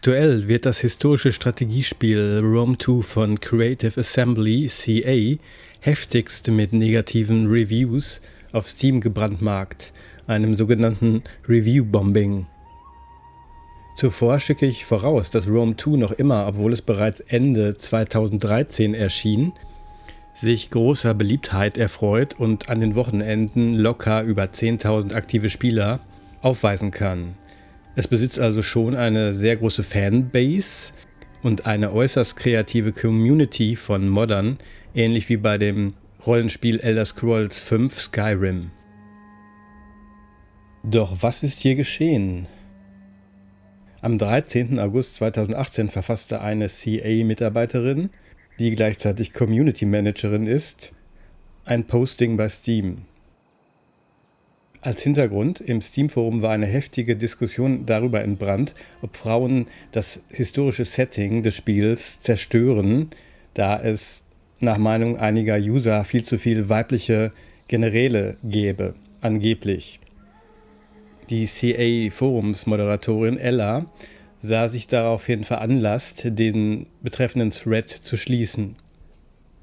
Aktuell wird das historische Strategiespiel Rome 2 von Creative Assembly CA heftigst mit negativen Reviews auf Steam gebrandmarkt, einem sogenannten Review-Bombing. Zuvor schicke ich voraus, dass Rome 2 noch immer, obwohl es bereits Ende 2013 erschien, sich großer Beliebtheit erfreut und an den Wochenenden locker über 10.000 aktive Spieler aufweisen kann. Es besitzt also schon eine sehr große Fanbase und eine äußerst kreative Community von Moddern, ähnlich wie bei dem Rollenspiel Elder Scrolls V Skyrim. Doch was ist hier geschehen? Am 13. August 2018 verfasste eine CA-Mitarbeiterin, die gleichzeitig Community Managerin ist, ein Posting bei Steam. Als Hintergrund im Steam-Forum war eine heftige Diskussion darüber entbrannt, ob Frauen das historische Setting des Spiels zerstören, da es nach Meinung einiger User viel zu viel weibliche Generäle gäbe, angeblich. Die CA-Forums-Moderatorin Ella sah sich daraufhin veranlasst, den betreffenden Thread zu schließen.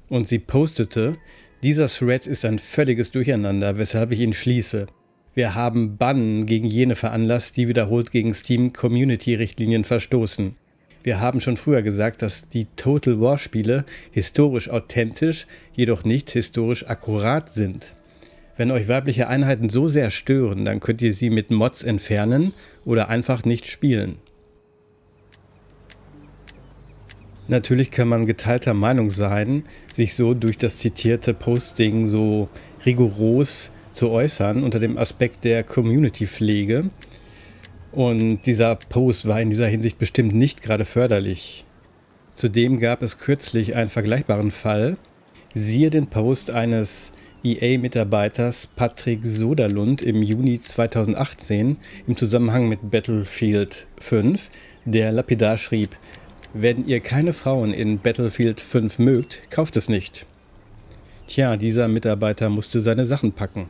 Und sie postete, dieser Thread ist ein völliges Durcheinander, weshalb ich ihn schließe. Wir haben Bann gegen jene veranlasst, die wiederholt gegen Steam Community Richtlinien verstoßen. Wir haben schon früher gesagt, dass die Total War Spiele historisch authentisch, jedoch nicht historisch akkurat sind. Wenn euch weibliche Einheiten so sehr stören, dann könnt ihr sie mit Mods entfernen oder einfach nicht spielen. Natürlich kann man geteilter Meinung sein, sich so durch das zitierte Posting so rigoros zu äußern unter dem Aspekt der Community-Pflege. Und dieser Post war in dieser Hinsicht bestimmt nicht gerade förderlich. Zudem gab es kürzlich einen vergleichbaren Fall. Siehe den Post eines EA-Mitarbeiters Patrick Soderlund im Juni 2018 im Zusammenhang mit Battlefield 5, der lapidar schrieb, wenn ihr keine Frauen in Battlefield 5 mögt, kauft es nicht. Tja, dieser Mitarbeiter musste seine Sachen packen.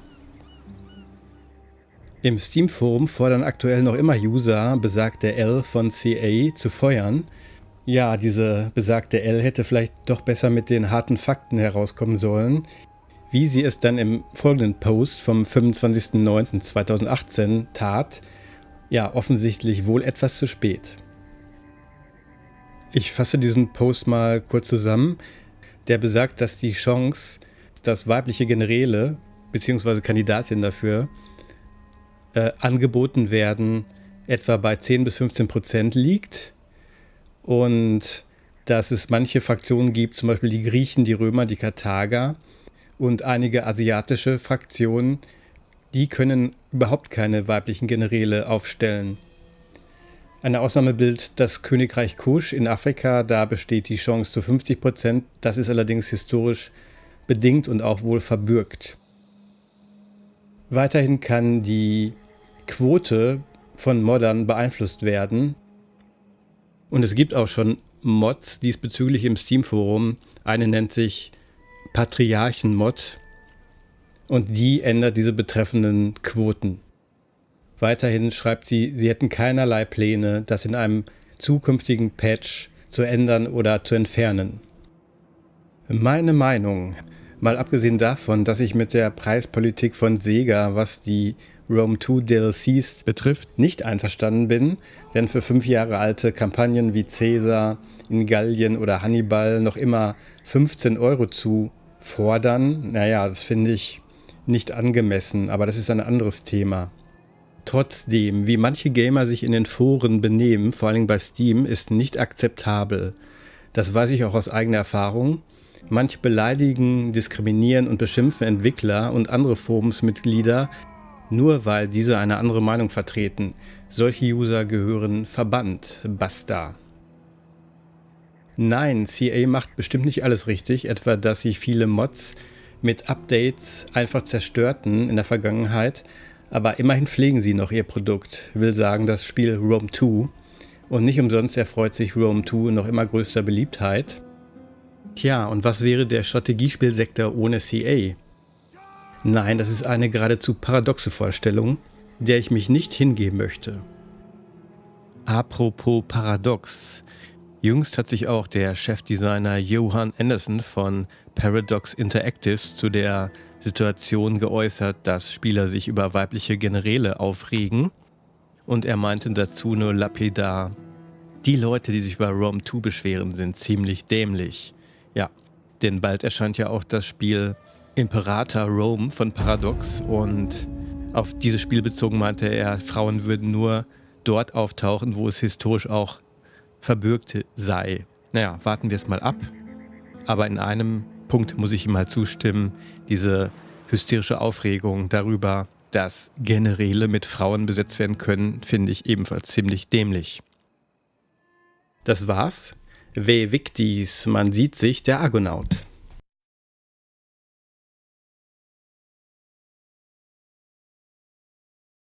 Im Steam-Forum fordern aktuell noch immer User, besagte L von CA zu feuern. Ja, diese besagte L hätte vielleicht doch besser mit den harten Fakten herauskommen sollen, wie sie es dann im folgenden Post vom 25.09.2018 tat. Ja, offensichtlich wohl etwas zu spät. Ich fasse diesen Post mal kurz zusammen. Der besagt, dass die Chance, dass weibliche Generäle bzw. Kandidatinnen dafür äh, angeboten werden, etwa bei 10 bis 15 Prozent liegt. Und dass es manche Fraktionen gibt, zum Beispiel die Griechen, die Römer, die Karthager und einige asiatische Fraktionen, die können überhaupt keine weiblichen Generäle aufstellen. Eine Ausnahme bildet das Königreich Kusch in Afrika, da besteht die Chance zu 50 Prozent. Das ist allerdings historisch bedingt und auch wohl verbürgt. Weiterhin kann die Quote von Moddern beeinflusst werden. Und es gibt auch schon Mods diesbezüglich im Steam-Forum. Eine nennt sich Patriarchen-Mod und die ändert diese betreffenden Quoten. Weiterhin schreibt sie, sie hätten keinerlei Pläne, das in einem zukünftigen Patch zu ändern oder zu entfernen. Meine Meinung, mal abgesehen davon, dass ich mit der Preispolitik von Sega, was die Rome 2 DLCs betrifft, nicht einverstanden bin, denn für fünf Jahre alte Kampagnen wie Caesar in Gallien oder Hannibal noch immer 15 Euro zu fordern, naja, das finde ich nicht angemessen, aber das ist ein anderes Thema. Trotzdem, wie manche Gamer sich in den Foren benehmen, vor allem bei Steam, ist nicht akzeptabel. Das weiß ich auch aus eigener Erfahrung. Manche beleidigen, diskriminieren und beschimpfen Entwickler und andere Forumsmitglieder, nur weil diese eine andere Meinung vertreten. Solche User gehören verbannt. Basta. Nein, CA macht bestimmt nicht alles richtig, etwa dass sie viele Mods mit Updates einfach zerstörten in der Vergangenheit, Aber immerhin pflegen sie noch ihr Produkt, will sagen das Spiel Rome 2. Und nicht umsonst erfreut sich Rome 2 noch immer größter Beliebtheit. Tja, und was wäre der Strategiespielsektor ohne CA? Nein, das ist eine geradezu paradoxe Vorstellung, der ich mich nicht hingeben möchte. Apropos paradox. Jüngst hat sich auch der Chefdesigner Johan Anderson von Paradox Interactives zu der Situation geäußert, dass Spieler sich über weibliche Generäle aufregen. Und er meinte dazu nur lapidar, die Leute, die sich über Rome 2 beschweren, sind ziemlich dämlich. Ja, denn bald erscheint ja auch das Spiel Imperator Rome von Paradox und auf dieses Spiel bezogen meinte er, Frauen würden nur dort auftauchen, wo es historisch auch verbürgt sei. Naja, warten wir es mal ab. Aber in einem Punkt muss ich ihm mal zustimmen, diese hysterische Aufregung darüber, dass Generäle mit Frauen besetzt werden können, finde ich ebenfalls ziemlich dämlich. Das war's. Ve Victis, man sieht sich, der Argonaut.